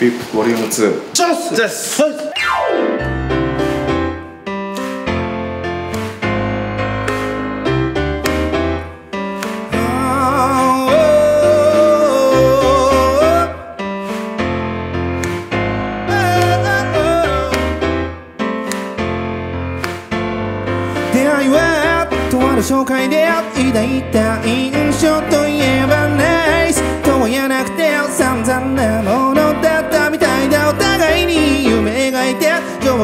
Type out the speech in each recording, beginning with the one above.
VIP ボリューム2チャスジャス出会いはとある紹介で抱いた印象といえばナイスとは言えなくて散々な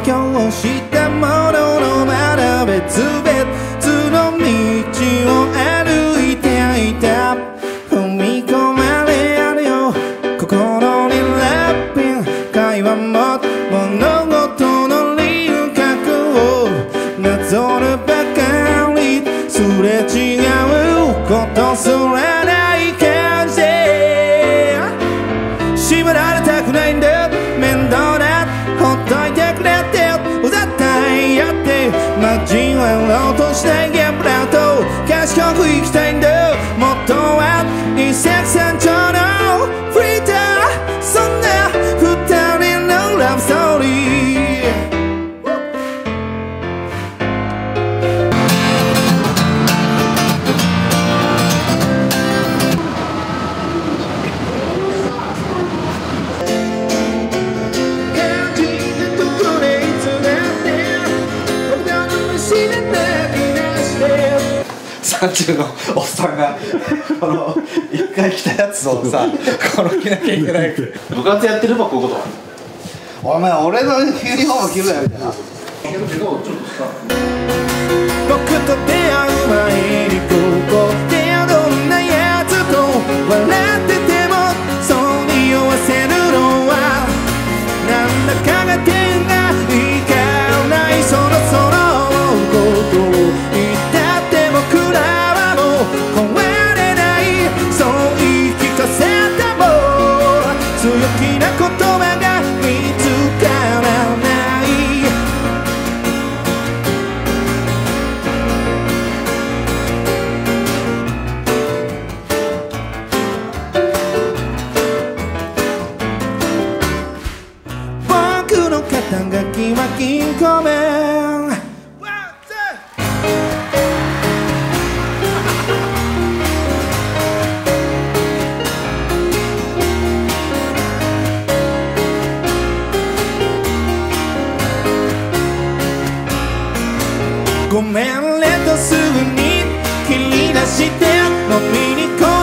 上京したもののまだ別々の道を歩いていた踏み込まれあるよ心にラッピン会話も物事の輪郭をなぞるばかりすれ違う。って30のおっさんがこの一回着たやつをさこの着なきゃいけない。部活やってればこういうこと？お前俺のユニフォーム着るなよみたいな書きは銀行面ごめんねとすぐに切り出して飲みに来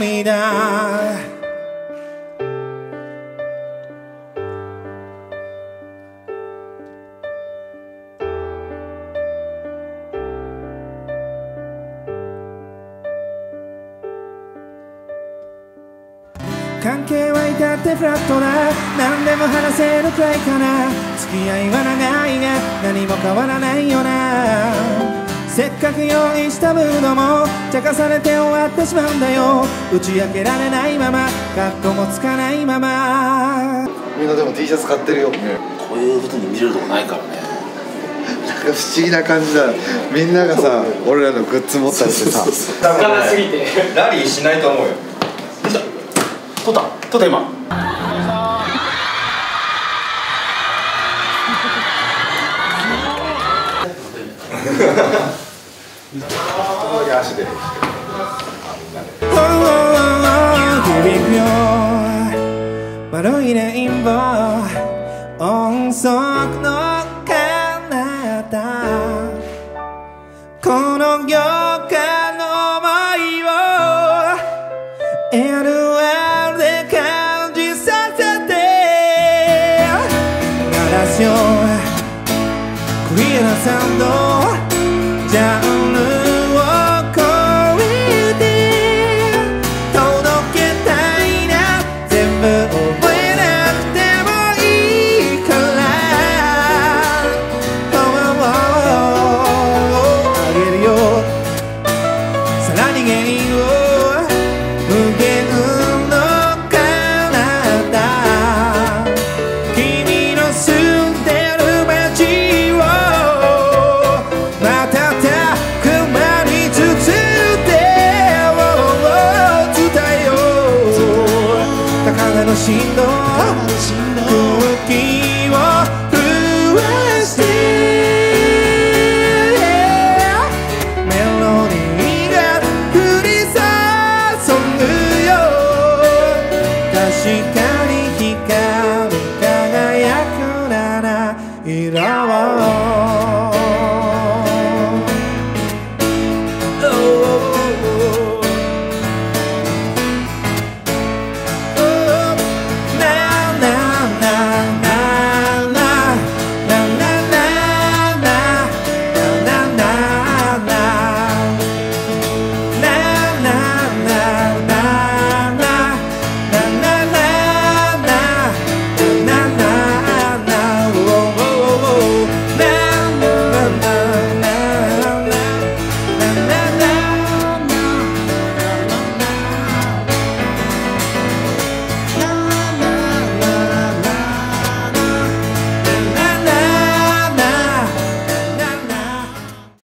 りだ関係は至ってフラットな。何でも話せるくらいかな。付き合いは長いが何も変わらないよな。せっかく用意したムードも茶化されて終わってしまうんだよ。打ち明けられないまま格好もつかないまま。みんなでも T シャツ買ってるよ。こういうことに見れるとこないからね。なんか不思議な感じだ。みんながさ俺らのグッズ持ったりしてさ。つかなすぎて。ラリーしないと思うよ。取った。取った今 足で Oh, oh, oh, here we go 悪いレインボー音速の彼方。この業界の想いを LR で感じさせて鳴らしよクリアなサウンドジャンしの空気を震わせてメロディーが降り注ぐよ確かに光り輝くなら色を